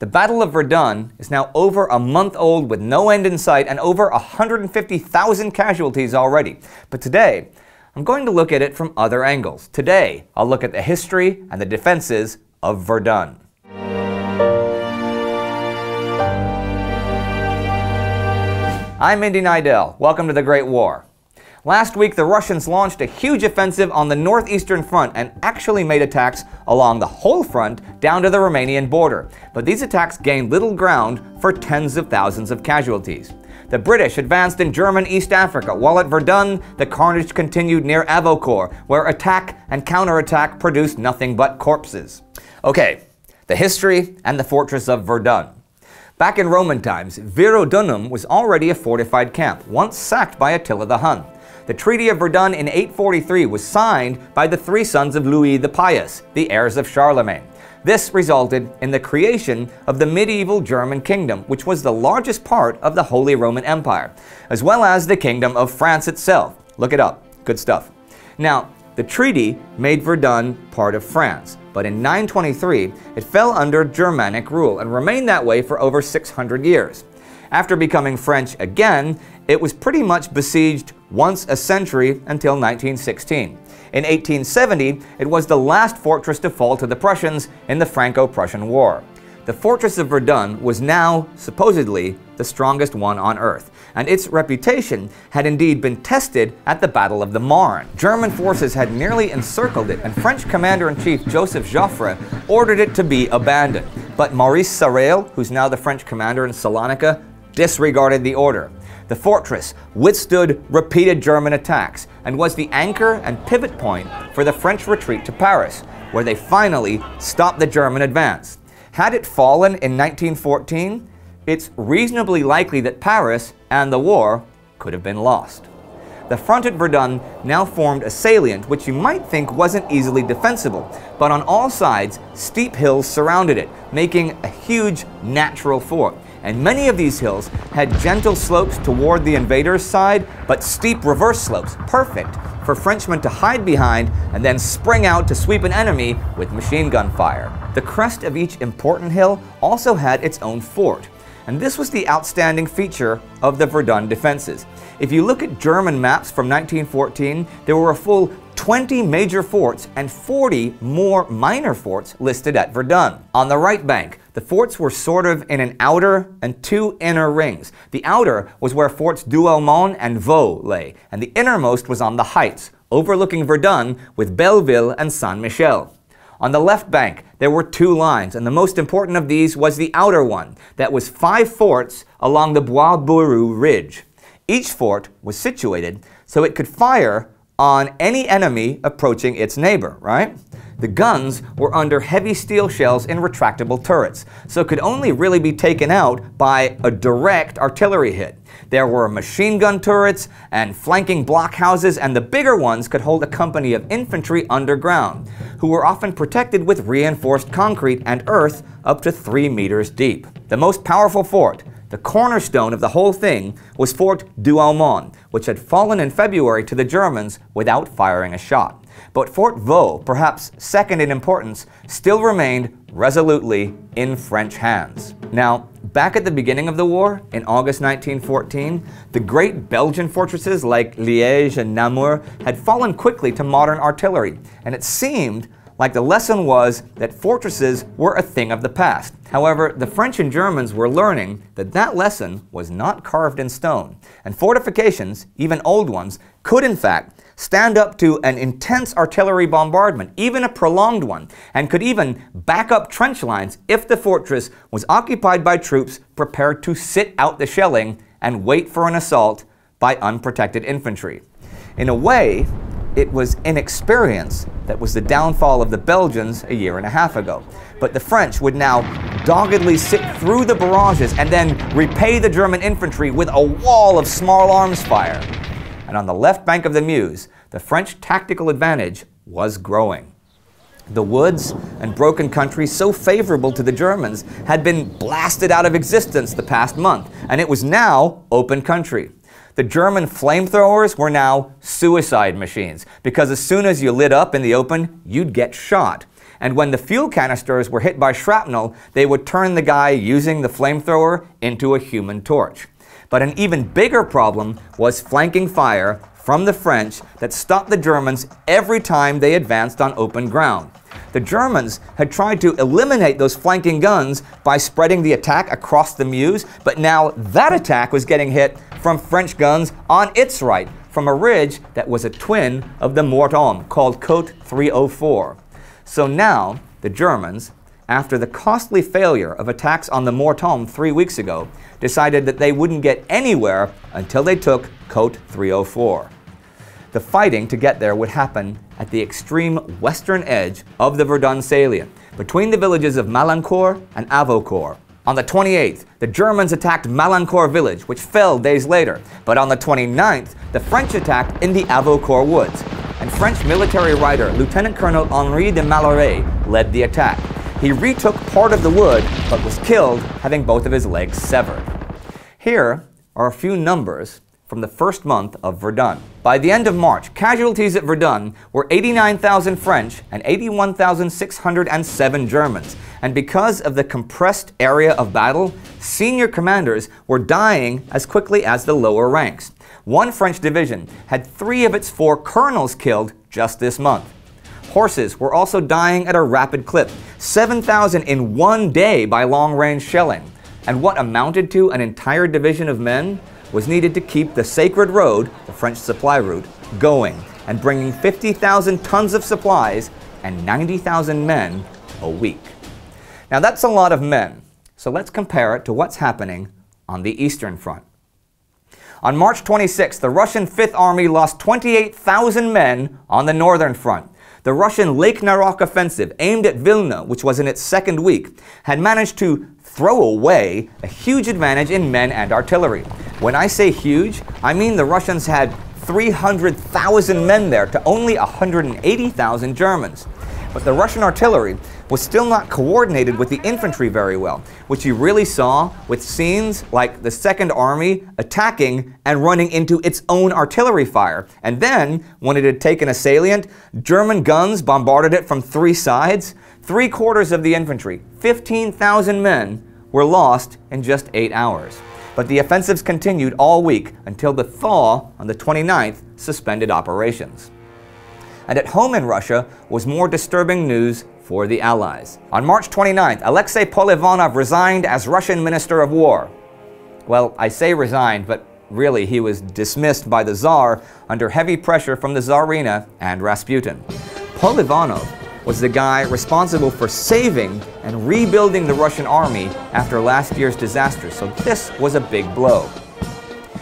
The Battle of Verdun is now over a month old with no end in sight and over 150,000 casualties already. But today, I'm going to look at it from other angles. Today, I'll look at the history and the defenses of Verdun. I'm Indy Neidell. Welcome to the Great War. Last week, the Russians launched a huge offensive on the northeastern front and actually made attacks along the whole front down to the Romanian border. But these attacks gained little ground for tens of thousands of casualties. The British advanced in German East Africa, while at Verdun, the carnage continued near Avocourt, where attack and counterattack produced nothing but corpses. Okay, the history and the fortress of Verdun. Back in Roman times, Virodunum was already a fortified camp, once sacked by Attila the Hun. The Treaty of Verdun in 843 was signed by the three sons of Louis the Pious, the heirs of Charlemagne. This resulted in the creation of the medieval German kingdom, which was the largest part of the Holy Roman Empire, as well as the Kingdom of France itself. Look it up. Good stuff. Now, the treaty made Verdun part of France, but in 923 it fell under Germanic rule and remained that way for over 600 years. After becoming French again, it was pretty much besieged once a century until 1916. In 1870, it was the last fortress to fall to the Prussians in the Franco-Prussian War. The fortress of Verdun was now, supposedly, the strongest one on Earth, and its reputation had indeed been tested at the Battle of the Marne. German forces had nearly encircled it, and French Commander-in-Chief Joseph Joffre ordered it to be abandoned. But Maurice Sarrail, who's now the French commander in Salonika, disregarded the order. The fortress withstood repeated German attacks and was the anchor and pivot point for the French retreat to Paris, where they finally stopped the German advance. Had it fallen in 1914, it's reasonably likely that Paris and the war could have been lost. The front at Verdun now formed a salient which you might think wasn't easily defensible, but on all sides, steep hills surrounded it, making a huge natural fort and many of these hills had gentle slopes toward the invader's side, but steep reverse slopes, perfect for Frenchmen to hide behind and then spring out to sweep an enemy with machine gun fire. The crest of each important hill also had its own fort, and this was the outstanding feature of the Verdun defenses. If you look at German maps from 1914, there were a full 20 major forts and 40 more minor forts listed at Verdun. On the right bank, the forts were sort of in an outer and two inner rings. The outer was where forts Douaumont and Vaux lay, and the innermost was on the heights, overlooking Verdun with Belleville and Saint-Michel. On the left bank, there were two lines, and the most important of these was the outer one, that was five forts along the Bois Bourrus Ridge. Each fort was situated so it could fire on any enemy approaching its neighbor, right? The guns were under heavy steel shells in retractable turrets, so could only really be taken out by a direct artillery hit. There were machine gun turrets and flanking blockhouses, and the bigger ones could hold a company of infantry underground, who were often protected with reinforced concrete and earth up to three meters deep. The most powerful fort, the cornerstone of the whole thing was Fort Douaumont, which had fallen in February to the Germans without firing a shot. But Fort Vaux, perhaps second in importance, still remained resolutely in French hands. Now, back at the beginning of the war, in August 1914, the great Belgian fortresses like Liège and Namur had fallen quickly to modern artillery, and it seemed like the lesson was that fortresses were a thing of the past. However, the French and Germans were learning that that lesson was not carved in stone, and fortifications, even old ones, could in fact stand up to an intense artillery bombardment, even a prolonged one, and could even back up trench lines if the fortress was occupied by troops prepared to sit out the shelling and wait for an assault by unprotected infantry. In a way, it was inexperience that was the downfall of the Belgians a year and a half ago. But the French would now doggedly sit through the barrages and then repay the German infantry with a wall of small arms fire. And on the left bank of the Meuse, the French tactical advantage was growing. The woods and broken country so favorable to the Germans had been blasted out of existence the past month, and it was now open country. The German flamethrowers were now suicide machines because as soon as you lit up in the open, you'd get shot. And when the fuel canisters were hit by shrapnel, they would turn the guy using the flamethrower into a human torch. But an even bigger problem was flanking fire from the French that stopped the Germans every time they advanced on open ground. The Germans had tried to eliminate those flanking guns by spreading the attack across the Meuse, but now that attack was getting hit from French guns on its right, from a ridge that was a twin of the Mort called Côte 304. So now, the Germans, after the costly failure of attacks on the Mort three weeks ago, decided that they wouldn't get anywhere until they took Côte 304. The fighting to get there would happen at the extreme western edge of the Verdun salient, between the villages of Malancourt and Avocourt. On the 28th, the Germans attacked Malancourt village, which fell days later. But on the 29th, the French attacked in the Avocourt woods. And French military writer Lieutenant Colonel Henri de Malleray led the attack. He retook part of the wood, but was killed, having both of his legs severed. Here are a few numbers from the first month of Verdun. By the end of March, casualties at Verdun were 89,000 French and 81,607 Germans. And because of the compressed area of battle, senior commanders were dying as quickly as the lower ranks. One French division had three of its four colonels killed just this month. Horses were also dying at a rapid clip, 7,000 in one day by long-range shelling. And what amounted to an entire division of men was needed to keep the Sacred Road, the French supply route, going and bringing 50,000 tons of supplies and 90,000 men a week. Now that's a lot of men, so let's compare it to what's happening on the Eastern Front. On March 26, the Russian Fifth Army lost 28,000 men on the Northern Front. The Russian Lake Naroch offensive, aimed at Vilna, which was in its second week, had managed to throw away a huge advantage in men and artillery. When I say huge, I mean the Russians had 300,000 men there to only 180,000 Germans. But the Russian artillery was still not coordinated with the infantry very well, which you really saw with scenes like the Second Army attacking and running into its own artillery fire. And then, when it had taken a salient, German guns bombarded it from three sides. Three quarters of the infantry, 15,000 men, were lost in just eight hours. But the offensives continued all week until the thaw on the 29th suspended operations. And at home in Russia was more disturbing news for the Allies. On March 29th, Alexei Polivanov resigned as Russian Minister of War. Well, I say resigned, but really he was dismissed by the Tsar under heavy pressure from the Tsarina and Rasputin. Polivanov was the guy responsible for saving and rebuilding the Russian army after last year's disaster, so this was a big blow.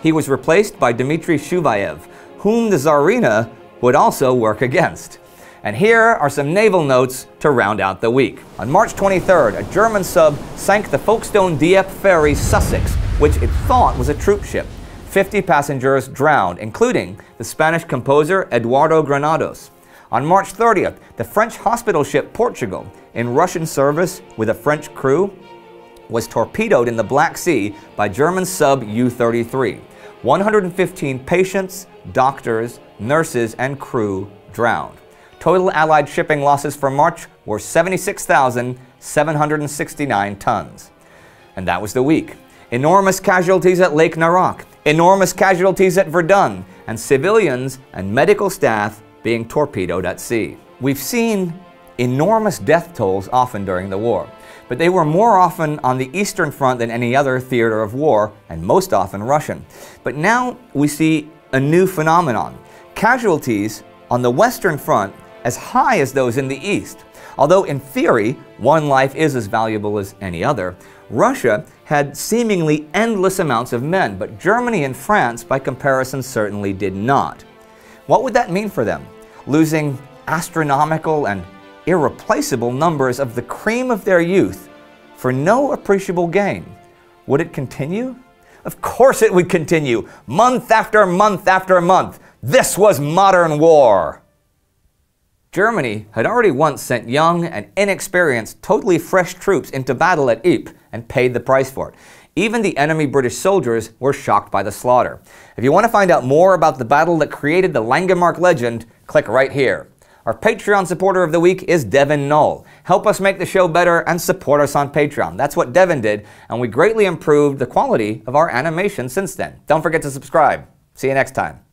He was replaced by Dmitry Shuvayev, whom the Tsarina would also work against. And here are some naval notes to round out the week. On March 23rd, a German sub sank the Folkestone Dieppe ferry Sussex, which it thought was a troop ship. 50 passengers drowned, including the Spanish composer Eduardo Granados. On March 30th, the French hospital ship Portugal, in Russian service with a French crew, was torpedoed in the Black Sea by German sub U-33. 115 patients, doctors, nurses, and crew drowned. Total Allied shipping losses for March were 76,769 tons. And that was the week. Enormous casualties at Lake Naroch, enormous casualties at Verdun, and civilians and medical staff being torpedoed at sea. We've seen enormous death tolls often during the war, but they were more often on the Eastern Front than any other theater of war, and most often Russian. But now we see a new phenomenon. Casualties on the Western Front as high as those in the East. Although in theory, one life is as valuable as any other, Russia had seemingly endless amounts of men, but Germany and France, by comparison, certainly did not. What would that mean for them? Losing astronomical and irreplaceable numbers of the cream of their youth for no appreciable gain. Would it continue? Of course it would continue, month after month after month. This was modern war. Germany had already once sent young and inexperienced, totally fresh troops into battle at Ypres and paid the price for it. Even the enemy British soldiers were shocked by the slaughter. If you want to find out more about the battle that created the Langemarck legend, click right here. Our Patreon supporter of the week is Devin Knoll. Help us make the show better and support us on Patreon. That's what Devin did, and we greatly improved the quality of our animation since then. Don't forget to subscribe. See you next time.